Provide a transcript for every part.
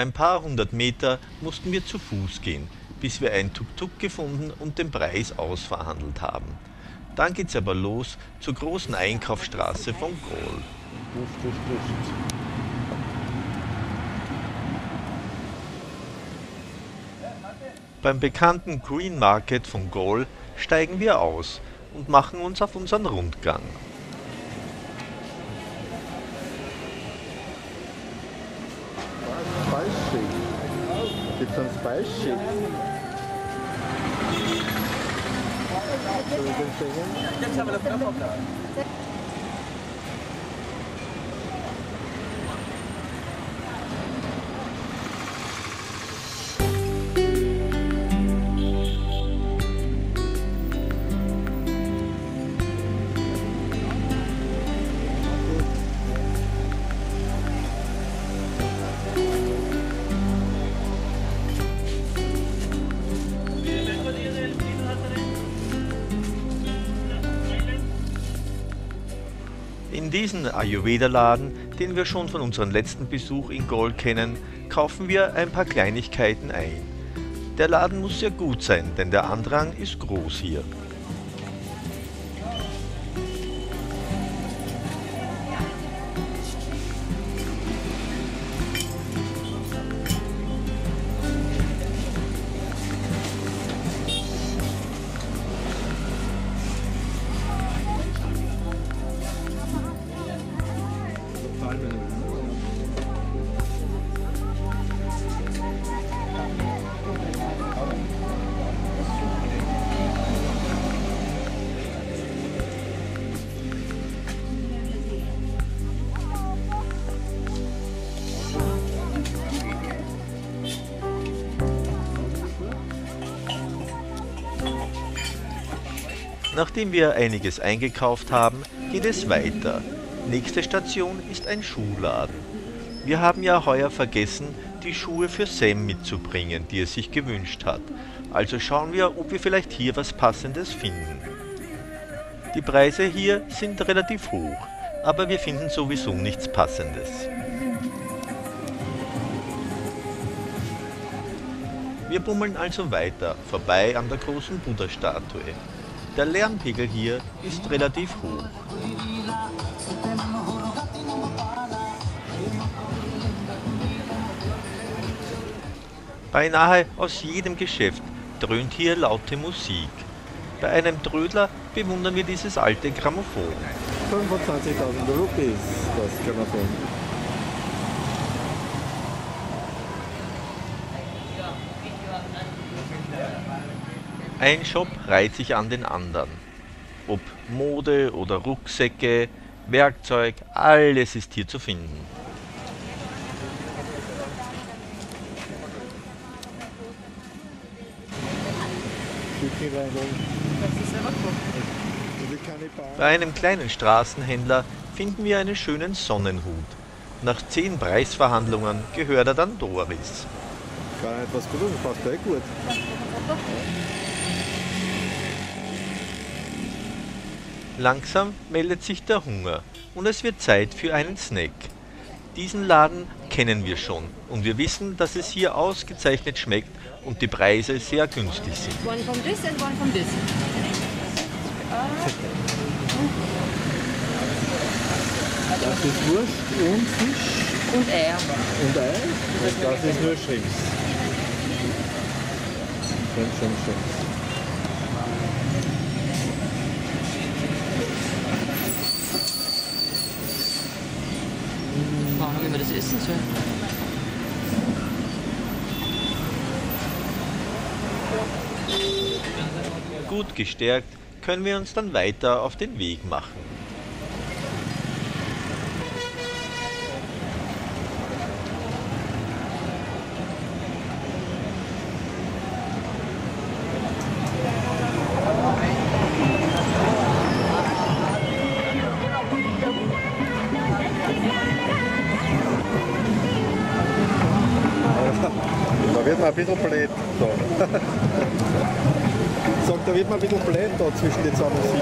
Ein paar hundert Meter mussten wir zu Fuß gehen, bis wir ein Tuk-Tuk gefunden und den Preis ausverhandelt haben. Dann geht's aber los zur großen Einkaufsstraße von Duft. Beim bekannten Green Market von Gol steigen wir aus und machen uns auf unseren Rundgang. Então esse pai é chique. Deixa eu ver se eu In diesen Ayurveda-Laden, den wir schon von unserem letzten Besuch in Gol kennen, kaufen wir ein paar Kleinigkeiten ein. Der Laden muss sehr gut sein, denn der Andrang ist groß hier. Nachdem wir einiges eingekauft haben, geht es weiter. Nächste Station ist ein Schuhladen. Wir haben ja heuer vergessen, die Schuhe für Sam mitzubringen, die er sich gewünscht hat. Also schauen wir, ob wir vielleicht hier was Passendes finden. Die Preise hier sind relativ hoch, aber wir finden sowieso nichts Passendes. Wir bummeln also weiter, vorbei an der großen Buddha-Statue. Der Lärmpegel hier ist relativ hoch. Beinahe aus jedem Geschäft dröhnt hier laute Musik. Bei einem Trödler bewundern wir dieses alte Grammophon. 25.000 Rupees, das Grammophon. Ein Shop reiht sich an den anderen. Ob Mode oder Rucksäcke, Werkzeug, alles ist hier zu finden. Gut. Kann. Bei einem kleinen Straßenhändler finden wir einen schönen Sonnenhut. Nach zehn Preisverhandlungen gehört er dann Doris. Gar nicht was gut, das passt eh gut. Langsam meldet sich der Hunger und es wird Zeit für einen Snack. Diesen Laden kennen wir schon und wir wissen, dass es hier ausgezeichnet schmeckt und die Preise sehr günstig sind. One from this and one from this. Das ist Wurst und Fisch Und Eier. und Ei. Und das ist nur Shrimps. Shrimps, Shrimps, Shrimps. Das essen sollen. Gut gestärkt können wir uns dann weiter auf den Weg machen. bisschen blöd. So. Sagt, da wird man ein bisschen blöd da zwischen den zwei Musiken.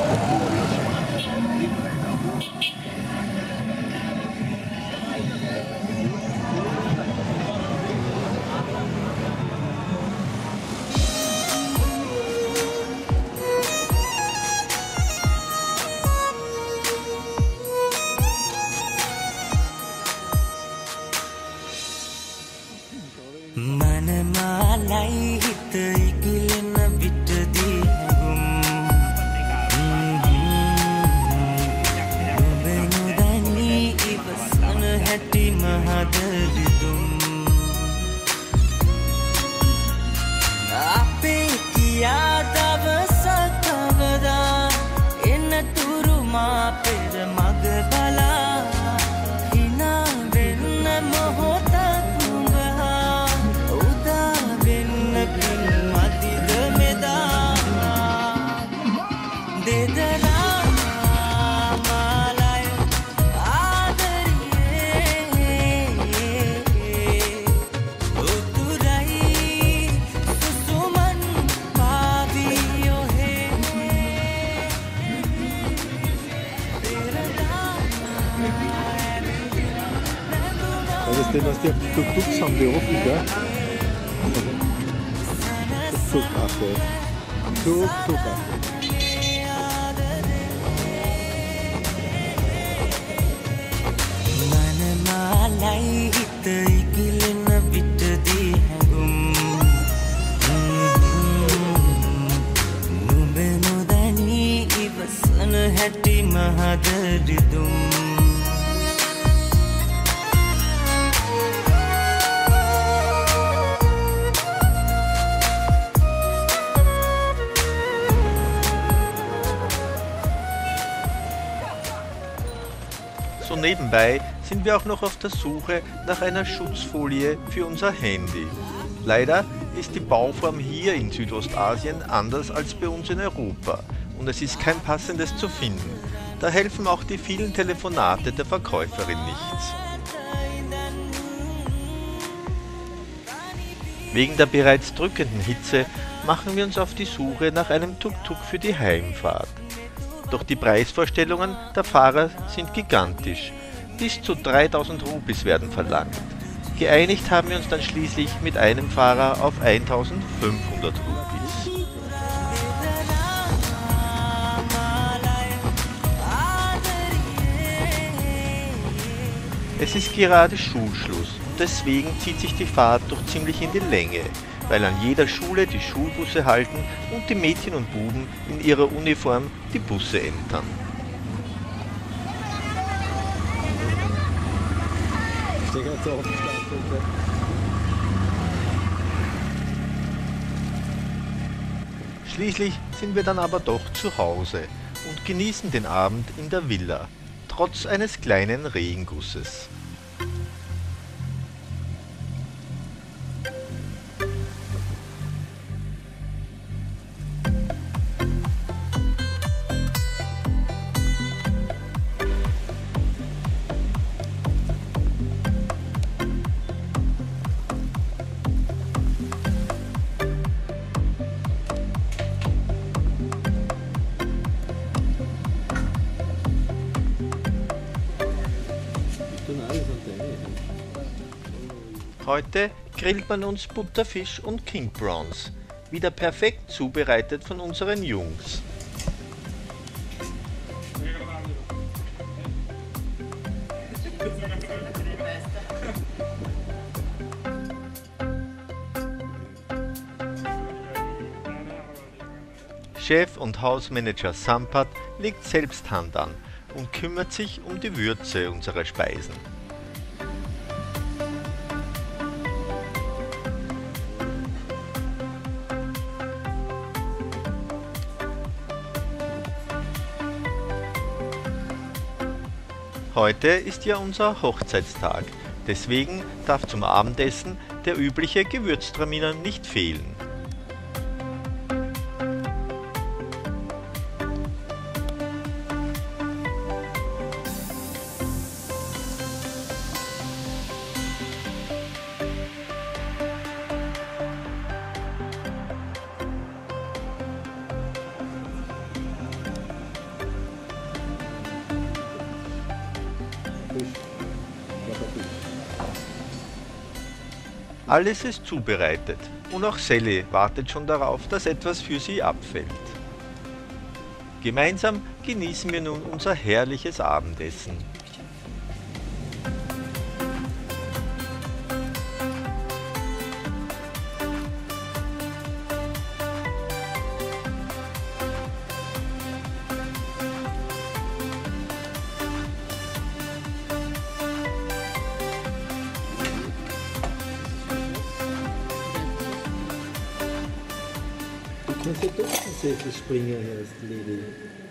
My nơi mà lấy 350가 툭툭 앞에 툭툭 앞에 මනමාලයි හිත ඉකිලෙන පිටදී හැඟුම් නුඹ නොදැනී ඉවසන හැටි මහද රිදුම් nebenbei sind wir auch noch auf der Suche nach einer Schutzfolie für unser Handy. Leider ist die Bauform hier in Südostasien anders als bei uns in Europa und es ist kein passendes zu finden. Da helfen auch die vielen Telefonate der Verkäuferin nichts. Wegen der bereits drückenden Hitze machen wir uns auf die Suche nach einem Tuk-Tuk für die Heimfahrt. Doch die Preisvorstellungen der Fahrer sind gigantisch. Bis zu 3000 Rupis werden verlangt. Geeinigt haben wir uns dann schließlich mit einem Fahrer auf 1500 Rupis. Es ist gerade Schulschluss und deswegen zieht sich die Fahrt doch ziemlich in die Länge, weil an jeder Schule die Schulbusse halten und die Mädchen und Buben in ihrer Uniform die Busse entern. Schließlich sind wir dann aber doch zu Hause und genießen den Abend in der Villa, trotz eines kleinen Regengusses. Heute grillt man uns Butterfisch und King Prawns, wieder perfekt zubereitet von unseren Jungs. Chef und Hausmanager Sampat legt selbst Hand an und kümmert sich um die Würze unserer Speisen. Heute ist ja unser Hochzeitstag, deswegen darf zum Abendessen der übliche Gewürztraminer nicht fehlen. Alles ist zubereitet und auch Sally wartet schon darauf, dass etwas für sie abfällt. Gemeinsam genießen wir nun unser herrliches Abendessen. Du kannst ja doch